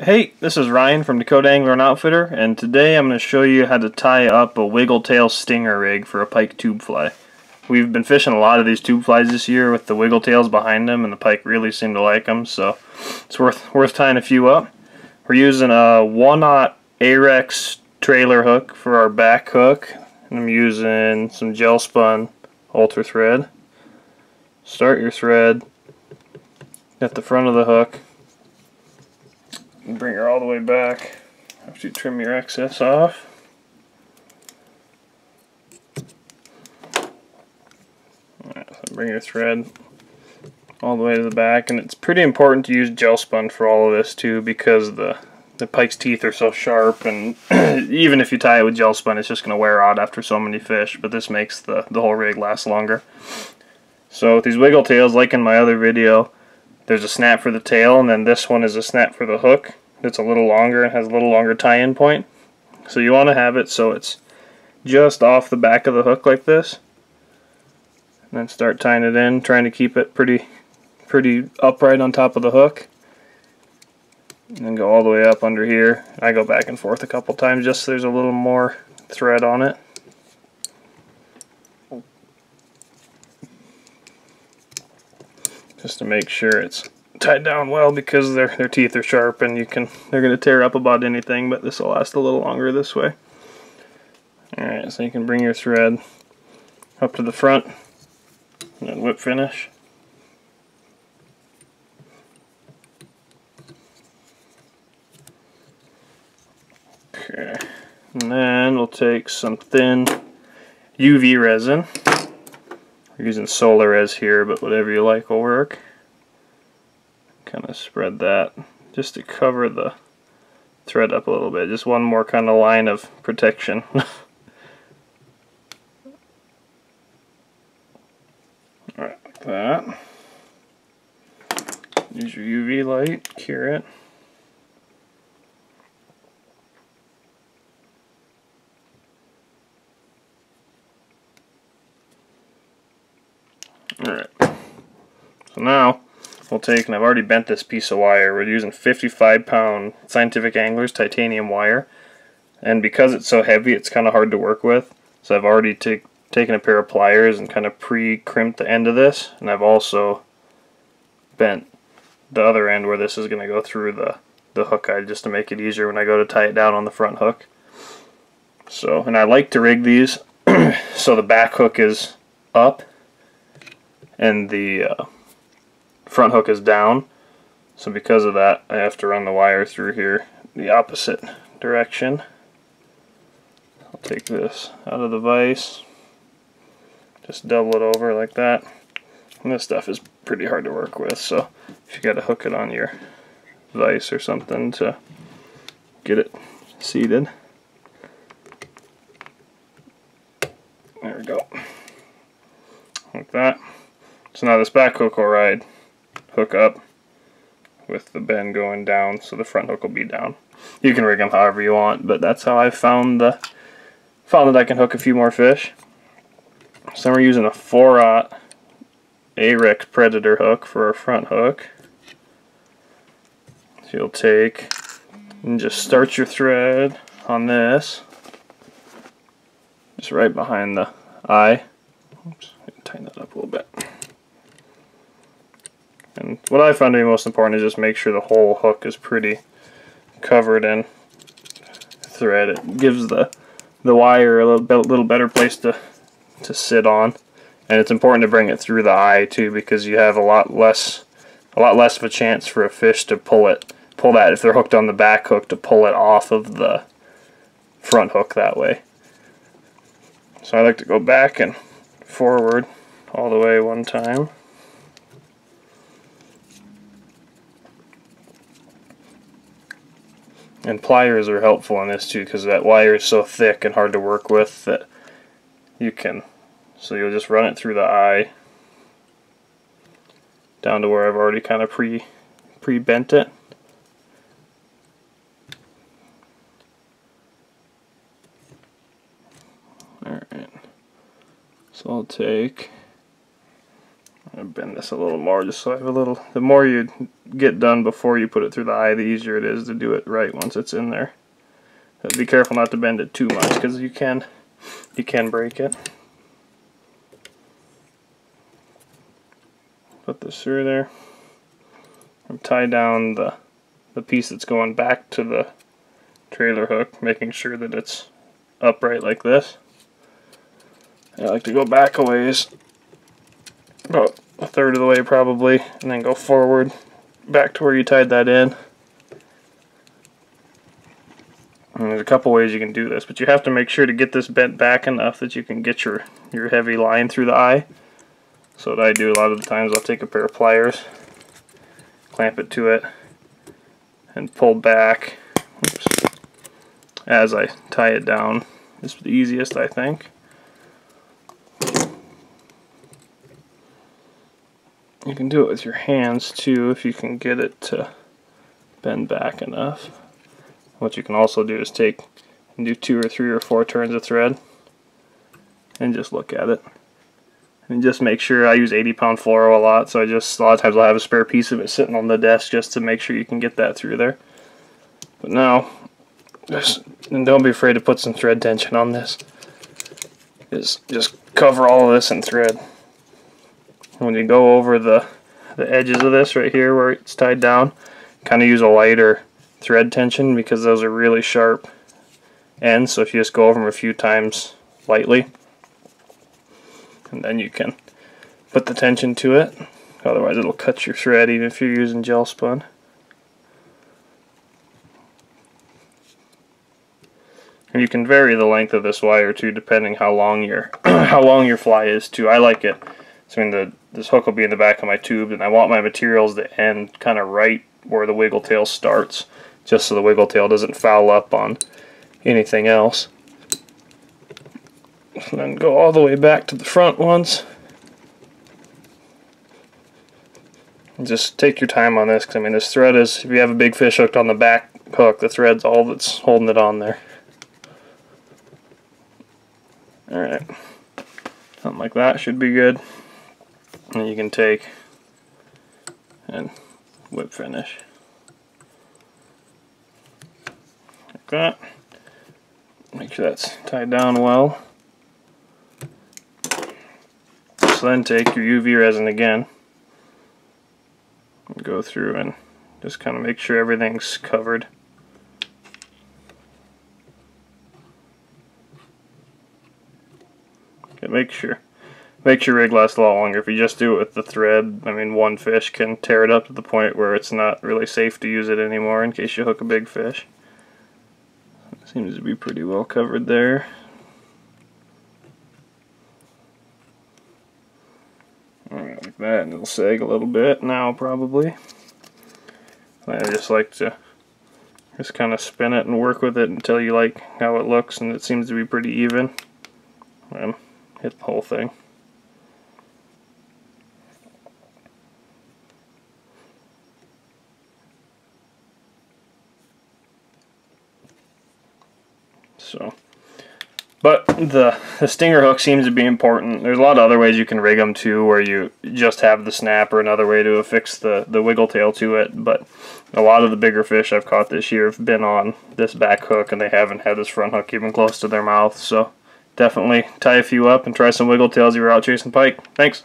Hey, this is Ryan from Dakota Angler and Outfitter, and today I'm going to show you how to tie up a wiggle tail stinger rig for a pike tube fly. We've been fishing a lot of these tube flies this year with the wiggle tails behind them, and the pike really seem to like them, so it's worth worth tying a few up. We're using a 1-aught Ahrex trailer hook for our back hook, and I'm using some gel spun ultra thread. Start your thread at the front of the hook bring her all the way back after you trim your excess off. Right, so bring your thread all the way to the back and it's pretty important to use gel spun for all of this too because the the pike's teeth are so sharp and even if you tie it with gel spun it's just going to wear out after so many fish but this makes the, the whole rig last longer. So with these wiggle tails like in my other video there's a snap for the tail, and then this one is a snap for the hook. It's a little longer and has a little longer tie-in point. So you want to have it so it's just off the back of the hook like this. And then start tying it in, trying to keep it pretty pretty upright on top of the hook. And then go all the way up under here. I go back and forth a couple times just so there's a little more thread on it. Just to make sure it's tied down well because their their teeth are sharp and you can they're going to tear up about anything but this will last a little longer this way. Alright so you can bring your thread up to the front and then whip finish. Okay and then we'll take some thin UV resin using Solarez here, but whatever you like will work. Kind of spread that just to cover the thread up a little bit. Just one more kind of line of protection. Alright, like that. Use your UV light, cure it. Alright. So now we'll take, and I've already bent this piece of wire. We're using 55 pound Scientific Anglers titanium wire. And because it's so heavy, it's kind of hard to work with. So I've already taken a pair of pliers and kind of pre-crimped the end of this. And I've also bent the other end where this is going to go through the, the hook eye just to make it easier when I go to tie it down on the front hook. So, and I like to rig these so the back hook is up and the uh, front hook is down. So because of that, I have to run the wire through here the opposite direction. I'll take this out of the vise, just double it over like that. And this stuff is pretty hard to work with, so if you got to hook it on your vise or something to get it seated. There we go. Like that. So now this back hook will ride hook up with the bend going down so the front hook will be down. You can rig them however you want, but that's how I found the found that I can hook a few more fish. So we're using a 4-aught Ahrex Predator hook for our front hook. So you'll take and just start your thread on this, just right behind the eye. Oops, tighten that up a little bit. And what I found to be most important is just make sure the whole hook is pretty covered in thread. It gives the the wire a little, bit, little better place to to sit on, and it's important to bring it through the eye too because you have a lot less a lot less of a chance for a fish to pull it pull that if they're hooked on the back hook to pull it off of the front hook that way. So I like to go back and forward all the way one time. And pliers are helpful in this too because that wire is so thick and hard to work with that you can, so you'll just run it through the eye down to where I've already kind of pre, pre-bent it. Alright, so I'll take bend this a little more just so I have a little, the more you get done before you put it through the eye, the easier it is to do it right once it's in there. But be careful not to bend it too much because you can, you can break it. Put this through there. And tie down the, the piece that's going back to the trailer hook, making sure that it's upright like this. I like to go back a ways about a third of the way probably, and then go forward back to where you tied that in. And there's a couple ways you can do this, but you have to make sure to get this bent back enough that you can get your, your heavy line through the eye. So what I do a lot of the times, I'll take a pair of pliers, clamp it to it, and pull back oops, as I tie it down. Is the easiest, I think. Can do it with your hands too if you can get it to bend back enough. What you can also do is take and do two or three or four turns of thread and just look at it. And just make sure, I use 80 pound fluoro a lot, so I just, a lot of times I'll have a spare piece of it sitting on the desk just to make sure you can get that through there. But now, just, and don't be afraid to put some thread tension on this. Just, just cover all of this in thread when you go over the, the edges of this right here where it's tied down, kind of use a lighter thread tension because those are really sharp ends. So if you just go over them a few times lightly, and then you can put the tension to it. Otherwise it'll cut your thread even if you're using gel spun. And you can vary the length of this wire too depending how long your how long your fly is too. I like it mean the this hook will be in the back of my tube and I want my materials to end kind of right where the wiggle tail starts just so the wiggle tail doesn't foul up on anything else. And then go all the way back to the front ones. And just take your time on this because I mean this thread is, if you have a big fish hooked on the back hook, the thread's all that's holding it on there. Alright, something like that should be good and you can take and whip finish. Like that. Make sure that's tied down well. So then take your UV resin again. Go through and just kind of make sure everything's covered. Okay, make sure makes your rig last a lot longer. If you just do it with the thread, I mean, one fish can tear it up to the point where it's not really safe to use it anymore in case you hook a big fish. Seems to be pretty well covered there. Like that, and it'll sag a little bit now, probably. I just like to just kind of spin it and work with it until you like how it looks, and it seems to be pretty even. And hit the whole thing. So, but the, the stinger hook seems to be important. There's a lot of other ways you can rig them too, where you just have the snap or another way to affix the, the wiggle tail to it. But a lot of the bigger fish I've caught this year have been on this back hook and they haven't had this front hook even close to their mouth. So definitely tie a few up and try some wiggle tails if you're out chasing pike. Thanks.